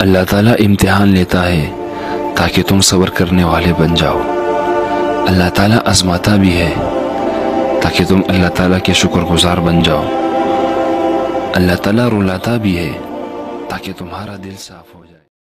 अल्लाह ताला इम्तिहान लेता है ताकि तुम सब्र करने वाले बन जाओ। अल्लाह ताला आजमाता भी है ताकि तुम अल्लाह ताला के शुक्रगुजार बन जाओ। अल्लाह ताला रुलाता भी है ताकि तुम्हारा दिल साफ़ हो जाए।